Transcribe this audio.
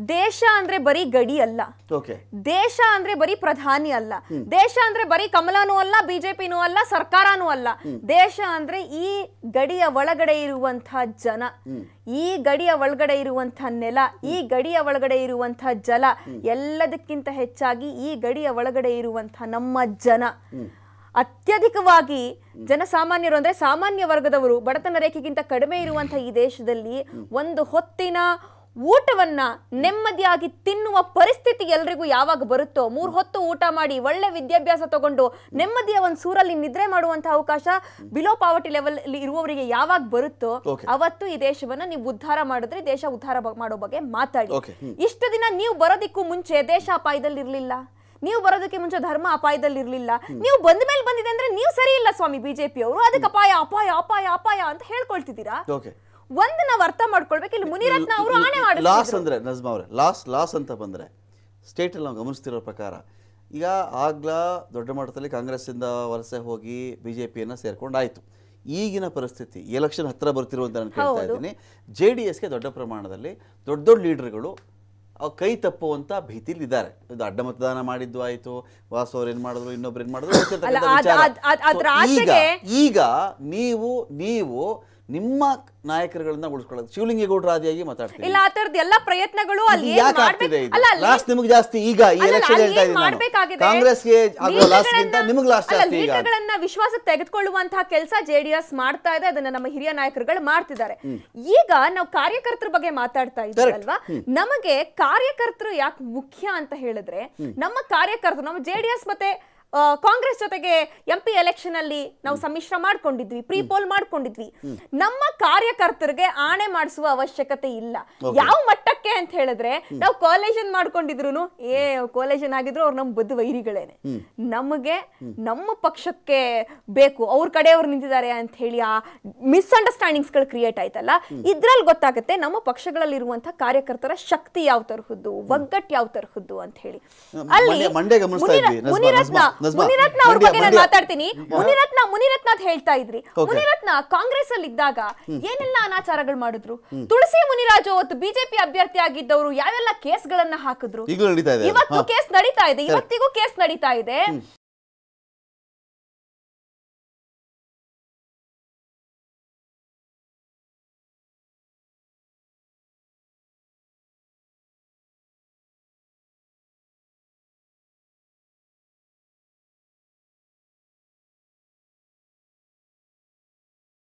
ದೇಶ ಅಂದ್ರೆ ಬರೀ ಗಡಿ ಅಲ್ಲ. ದೇಶ ಅಂದ್ರೆ ಬರೀ ಪ್ರಧಾನಿ ಅಲ್ಲ. ದೇಶ ಅಂದ್ರೆ ಬರೀ ಕಮಲನೂ ಅಲ್ಲ ಬಿಜೆಪಿನೂ ಅಲ್ಲ ಸರ್ಕಾರನೂ ಅಲ್ಲ. ದೇಶ ಅಂದ್ರೆ ಈ ಗಡಿಯ ಒಳಗಡೆ ಇರುವಂತಹ ಜನ. ಈ ಗಡಿಯ ಒಳಗಡೆ ಇರುವಂತಹ ನೆಲ ಈ ಗಡಿಯ ಒಳಗಡೆ ಇರುವಂತಹ ಜಲ ಎಲ್ಲದಕ್ಕಿಂತ ಹೆಚ್ಚಾಗಿ ಈ ಗಡಿಯ ಒಳಗಡೆ ಇರುವಂತಹ ನಮ್ಮ ಜನ. ಅತ್ಯಧಿಕವಾಗಿ ಜನಸಾಮಾನ್ಯರು ಅಂದ್ರೆ ಸಾಮಾನ್ಯ ವರ್ಗದವರು ಬಡತನ ರೇಖೆಗಿಂತ ಕಡಿಮೆ ಇರುವಂತಹ ಈ ದೇಶದಲ್ಲಿ ಒಂದು ಹೊತ್ತಿನ ಊಟವನ್ನ ನೆಮ್ಮದಿಯಾಗಿ ತಿನ್ನುವ ಪರಿಸ್ಥಿತಿ ಎಲ್ರಿಗೂ ಯಾವಾಗ ಬರುತ್ತೋ ಮೂರ್ ಹೊತ್ತು ಊಟ ಮಾಡಿ ಒಳ್ಳೆ ವಿದ್ಯಾಭ್ಯಾಸ ತಗೊಂಡು ನೆಮ್ಮದಿಯ ಒಂದು ಸೂರಲ್ಲಿ ನಿದ್ರೆ ಮಾಡುವಂತಹ ಅವಕಾಶ ಬಿಲೋ ಪಾವರ್ಟಿ ಲೆವೆಲ್ ಇರುವವರಿಗೆ ಯಾವಾಗ ಬರುತ್ತೋ ಅವತ್ತು ಈ ದೇಶವನ್ನ ನೀವು ಉದ್ಧಾರ ಮಾಡಿದ್ರೆ ದೇಶ ಉದ್ಧಾರ ಮಾಡೋ ಬಗ್ಗೆ ಮಾತಾಡಿ. ಇಷ್ಟು ದಿನ ನೀವು ಬರೋದಿಕ್ಕೂ ಮುಂಚೆ ದೇಶ ಅಪಾಯದಲ್ಲಿ ಇರ್ಲಿಲ್ಲ. ನೀವು ಬರೋದಕ್ಕೆ ಮುಂಚೆ ಧರ್ಮ ಅಪಾಯದಲ್ಲಿ ಇರಲಿಲ್ಲ. ನೀವು ಬಂದ ಮೇಲೆ ಬಂದಿದೆ ಅಂದ್ರೆ ನೀವು ಸರಿ ಇಲ್ಲ ಸ್ವಾಮಿ ಬಿಜೆಪಿ ಅವರು. ಅದಕ್ಕೆ ಅಪಾಯ ಅಪಾಯ ಅಪಾಯ ಅಪಾಯ ಅಂತ ಹೇಳ್ಕೊಳ್ತಿದ್ದೀರಾ? ಒಂದ್ ನಾವ್ ಅರ್ಥ ಮಾಡ್ಕೊಳ್ಬೇಕು. ಇಲ್ಲಿ ಮುನಿರತ್ನ ಅವರು ಆಣೆ ಲಾಸ್ ಮಾಡಿದ್ರು ಅಂದ್ರೆ ನಜ್ಮಾ ಅವರೇ ಲಾಸ್ ಲಾಸ್ ಅಂತ ಬಂದ್ರೆ ಸ್ಟೇಟಲ್ಲಿ ನಾವು ಗಮನಿಸ್ತಿರೋ ಪ್ರಕಾರ ಈಗ ಆಗ್ಲ ದೊಡ್ಡ ಮಟ್ಟದಲ್ಲಿ ಕಾಂಗ್ರೆಸ್ಸಿಂದ ವಲಸೆ ಹೋಗಿ ಬಿ ಜೆ ಪಿಯನ್ನು ಸೇರ್ಕೊಂಡಾಯ್ತು. ಈಗಿನ ಪರಿಸ್ಥಿತಿ ಎಲೆಕ್ಷನ್ ಹತ್ತಿರ ಬರ್ತಿರುವಂತ ನಾನು ಕೇಳ್ತಾ. ಇದ್ದೀನಿ. ಜೆ ಡಿ ಎಸ್ಗೆ ದೊಡ್ಡ ಪ್ರಮಾಣದಲ್ಲಿ ದೊಡ್ಡ ದೊಡ್ಡ ಲೀಡರ್ಗಳು ಕೈ ತಪ್ಪುವಂತ ಭೀತಿಲಿ ಇದ್ದಾರೆ. ಇದು ಅಡ್ಡ ಮತದಾನ ಮಾಡಿದ್ದು ಆಯ್ತು ವಾಸು ಅವ್ರು ಏನ್ ಮಾಡಿದ್ರು ಇನ್ನೊಬ್ರು ಏನ್ ಮಾಡಿದ್ರು ಅಲ್ಲ, ಈಗ ಈಗ ನೀವು ನೀವು ನಿಮ್ಮ ನಾಯಕರುಗಳನ್ನ ಉಳಿಸ್ಕೊಳ್ಳೋದು. ಶಿವಲಿಂಗೇಗೌಡರ ಆದಿಯಾಗಿ ಮಾತಾಡ್ತೀವಿ ಇಲ್ಲ ಆ ತರದ ಎಲ್ಲಾ ಪ್ರಯತ್ನಗಳು ಅಲ್ಲಿ ಯಾಕೆ ಮಾಡ್ಬೇಕು- ಆಗ್ತಿದೆ ಲಾಸ್ಟ್ ನಿಮ್ಗೆ ಜಾಸ್ತಿ ಈಗ ಈ ಎಲೆಕ್ಷನ್ ಹೇಳ್ತಾ ಇದೀನಿ ಇದ್ದೀನಿ ನಾನು. ಮಾಡ್ಬೇಕಾಗಿದೆ? ಕಾಂಗ್ರೆಸ್ಗೆ ಆಗೋ ಲಾಸ್ಟ್ ಗಿಂತ ನಿಮಗೆ ಲಾಸ್ಟ್ ಜಾಸ್ತಿ ಈಗ. ಲೀಡರ್ಗಳನ್ನ ವಿಶ್ವಾಸಕ್ಕೆ ತೆಗೆದುಕೊಳ್ಳುವಂತಹ ಕೆಲಸ ಜೆಡಿಎಸ್ ಮಾಡ್ತಾ ಇದೆ. ಅದನ್ನ ನಮ್ಮ ಹಿರಿಯ ನಾಯಕರುಗಳು ಮಾಡ್ತಿದ್ದಾರೆ. ಈಗ ನಾವು ಕಾರ್ಯಕರ್ತರ ಬಗ್ಗೆ ಮಾತಾಡ್ತಾ ಇದ್ದೀವಲ್ವಾ? ನಮಗೆ ಕಾರ್ಯಕರ್ತರು ಯಾಕೆ ಮುಖ್ಯ ಅಂತ ಹೇಳಿದ್ರೆ ನಮ್ಮ ಕಾರ್ಯಕರ್ತರು ನಮ್ಮ ಜೆಡಿಎಸ್ ಮತ್ತೆ ಕಾಂಗ್ರೆಸ್ ಜೊತೆಗೆ ಎಂ ಪಿ ಎಲೆಕ್ಷನ್ ಅಲ್ಲಿ ನಾವು ಸಮ್ಮಿಶ್ರ ಮಾಡ್ಕೊಂಡಿದ್ವಿ ಪ್ರೀ ಪೋಲ್ ಮಾಡ್ಕೊಂಡಿದ್ವಿ. ನಮ್ಮ ಕಾರ್ಯಕರ್ತರಿಗೆ ಆಣೆ ಮಾಡಿಸುವ ಅವಶ್ಯಕತೆ ಇಲ್ಲ. ಯಾವ ಮಟ್ಟಕ್ಕೆ ಅಂತ ಹೇಳಿದ್ರೆ ನಾವು ಕಾಲೇಜನ್ ಮಾಡ್ಕೊಂಡಿದ್ರು ಏ ಕಾಲೇಜನ್ ಆಗಿದ್ರು ಅವ್ರು ನಮ್ಮ ಬದ್ಧ ವೈರಿಗಳೇನೆ. ನಮಗೆ ನಮ್ಮ ಪಕ್ಷಕ್ಕೆ ಬೇಕು ಅವ್ರ ಕಡೆಯವ್ರು ನಿಂತಿದ್ದಾರೆ ಅಂತ ಹೇಳಿ ಆ ಮಿಸ್ಅಂಡರ್ಸ್ಟ್ಯಾಂಡಿಂಗ್ಸ್ಗಳು ಕ್ರಿಯೇಟ್ ಆಯ್ತಲ್ಲ ಇದ್ರಲ್ಲಿ ಗೊತ್ತಾಗುತ್ತೆ ನಮ್ಮ ಪಕ್ಷಗಳಲ್ಲಿ ಇರುವಂತಹ ಕಾರ್ಯಕರ್ತರ ಶಕ್ತಿ ಯಾವ ತರಹದ್ದು ಒಗ್ಗಟ್ಟು ಯಾವ ತರಹದ್ದು ಅಂತ ಹೇಳಿ. ಅಲ್ಲಿ ಮುನಿರತ್ನ. ಮುನಿರತ್ನ ಅವ್ರ ಬಗ್ಗೆ ನಾನು ಮಾತಾಡ್ತೀನಿ. ಮುನಿರತ್ನ ಮುನಿರತ್ನ ಅಂತ ಹೇಳ್ತಾ ಇದ್ರಿ. ಮುನಿರತ್ನ ಕಾಂಗ್ರೆಸ್ ಅಲ್ಲಿ ಇದ್ದಾಗ ಏನೆಲ್ಲ ಅನಾಚಾರಗಳು ಮಾಡಿದ್ರು? ತುಳಸಿ ಮುನಿರಾಜು ಅವತ್ತು ಬಿಜೆಪಿ ಅಭ್ಯರ್ಥಿ ಆಗಿದ್ದವರು ಯಾವೆಲ್ಲ ಕೇಸ್ಗಳನ್ನ ಹಾಕಿದ್ರು? ಇವತ್ತು ಕೇಸ್ ನಡೀತಾ ಇದೆ. ಇವತ್ತಿಗೂ ಕೇಸ್ ನಡೀತಾ ಇದೆ.